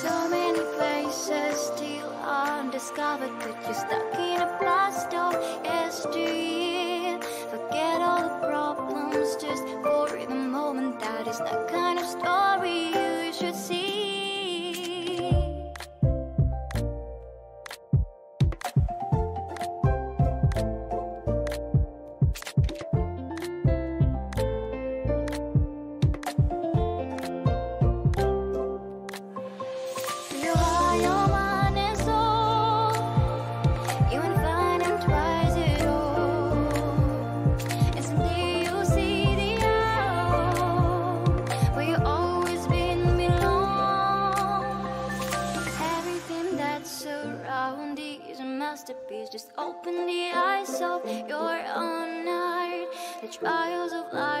So many places still undiscovered, but you're stuck in a blast of yesteryear. Forget all the problems just for the moment. That is the kind of story is a masterpiece. Just open the eyes of your own heart. The trials of life.